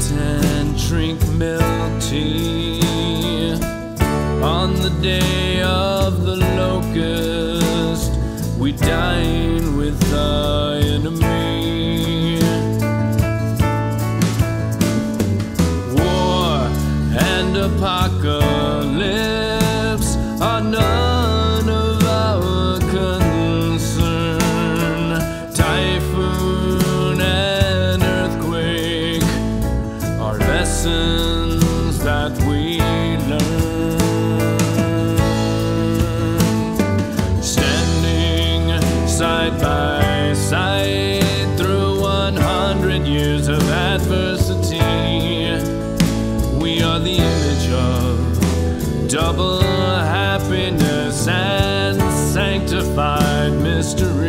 sit and drink milk tea on the day of the locust. We dine with the enemy. War and apocalypse lessons that we learn. Standing side by side through 100 years of adversity, we are the image of double happiness and sanctified mystery.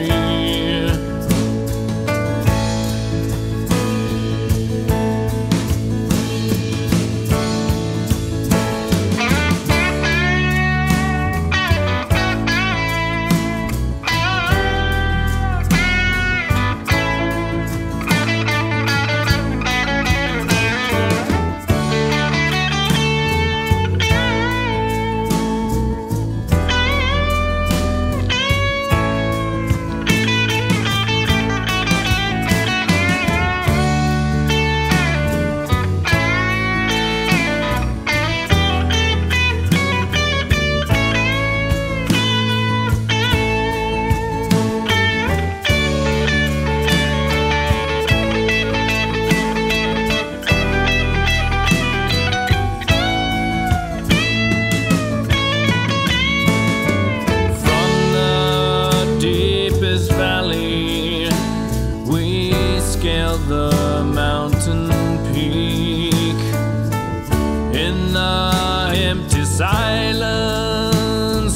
Silence,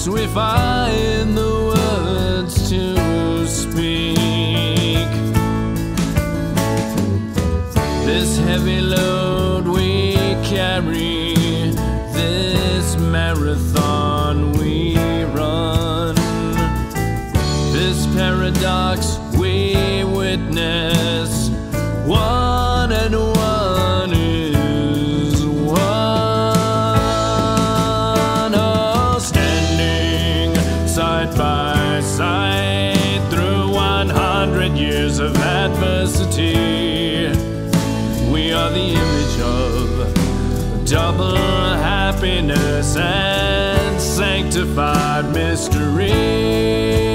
we find the words to speak. This heavy load we carry, this marathon we run, this paradox we witness. One and one of adversity. We are the image of double happiness and sanctified mystery.